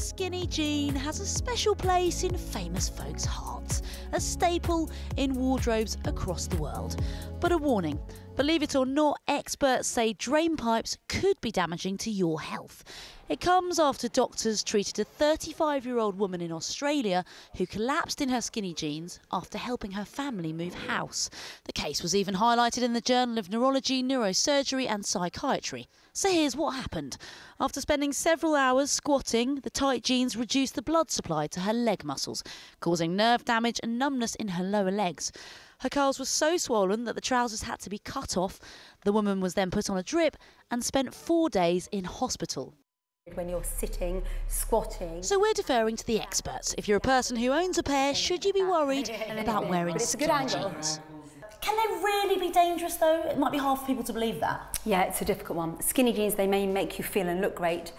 skinny jean has a special place in famous folks' hearts, a staple in wardrobes across the world. But a warning believe it or not, experts say drain pipes could be damaging to your health. It comes after doctors treated a 35 year old woman in Australia who collapsed in her skinny jeans after helping her family move house. The case was even highlighted in the Journal of Neurology, Neurosurgery and Psychiatry. So here's what happened. After spending several hours squatting, the tight jeans reduced the blood supply to her leg muscles, causing nerve damage and numbness in her lower legs. Her calves were so swollen that the trousers had to be cut off. The woman was then put on a drip and spent four days in hospital. When you're sitting, squatting. So we're deferring to the experts. If you're a person who owns a pair, should you be worried about wearing But it's a good skinny angle. jeans? Can they really be dangerous though? It might be hard for people to believe that. Yeah, it's a difficult one. Skinny jeans, they may make you feel and look great,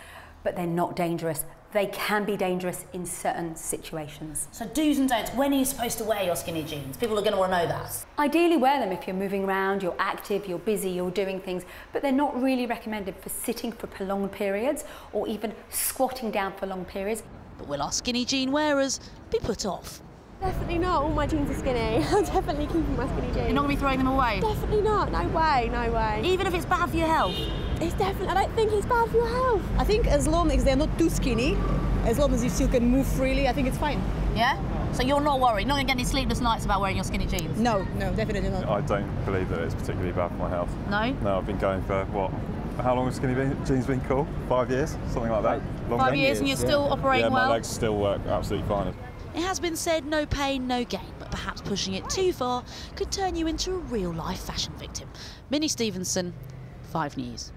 but they're not dangerous. They can be dangerous in certain situations. So do's and don'ts. When are you supposed to wear your skinny jeans? People are going to want to know that. Ideally, wear them if you're moving around, you're active, you're busy, you're doing things, but they're not really recommended for sitting for prolonged periods or even squatting down for long periods. But will our skinny jean wearers be put off? Definitely not. All my jeans are skinny. I'm definitely keeping my skinny jeans. You're not going to be throwing them away? Definitely not. No way. No way. Even if it's bad for your health? It's definitely. I don't think it's bad for your health. I think as long as they're not too skinny, as long as you still can move freely, I think it's fine. Yeah? So you're not worried? Not going to get any sleepless nights about wearing your skinny jeans? No, no, definitely not. I don't believe that it's particularly bad for my health. No? No, I've been going for what? How long has skinny be- jeans been cool? Five years, something like that. Long Five time? years and you're still operating Yeah, my well? legs still work absolutely fine. It has been said no pain, no gain, but perhaps pushing it too far could turn you into a real life fashion victim. Minnie Stephenson, 5 News.